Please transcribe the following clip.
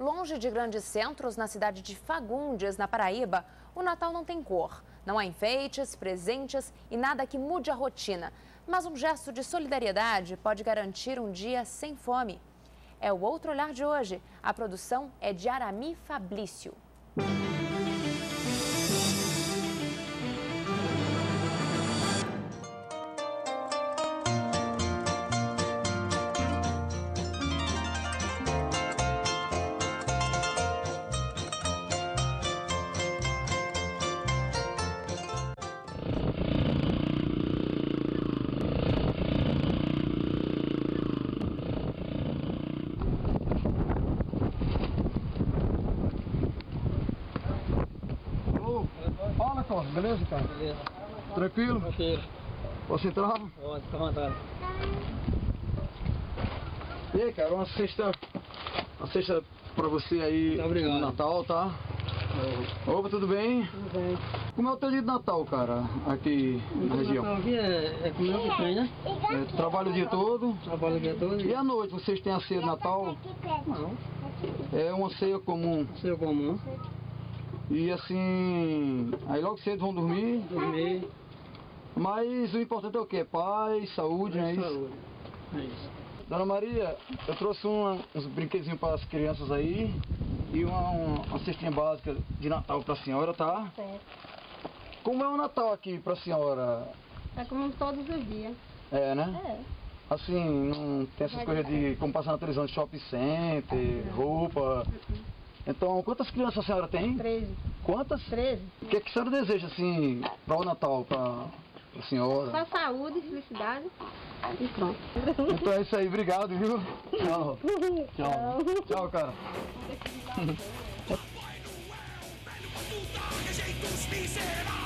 Longe de grandes centros, na cidade de Fagundes, na Paraíba, o Natal não tem cor. Não há enfeites, presentes e nada que mude a rotina. Mas um gesto de solidariedade pode garantir um dia sem fome. É o outro olhar de hoje. A produção é de Arami Fablício. Cláudio, beleza, cara? Beleza. Tranquilo? Tranquilo. Posso entrar? Pode, fica à vontade. E aí, cara, uma cesta, uma cesta pra você aí obrigado. no Natal, tá? Opa, tudo bem? Tudo bem. Como é o teu dia de Natal, cara, aqui na região? Natal aqui é, é comer o que tem, né? É, tu trabalha o dia todo? Trabalho o dia todo E à noite, vocês têm a ceia de Natal? Não, É uma ceia comum. seu comum. E assim, aí logo cedo vão dormir, Dormir, mas o importante é o quê? Paz, saúde, não é isso? saúde. É isso. Dona Maria, eu trouxe uma- uns brinquedinhos para as crianças aí e uma, uma, cestinha básica de Natal para a senhora, tá? Certo. Como é o Natal aqui para a senhora? É como todos os dias. É, né? É. Assim, não tem essas coisas de como passar na televisão de shopping center, roupa. Então, quantas crianças a senhora tem? Treze. Quantas? Treze. O que, é que a senhora deseja, assim, para o Natal, para a senhora? Só saúde, felicidade e pronto. Então é isso aí, obrigado, viu? Tchau. Tchau. Tchau, cara.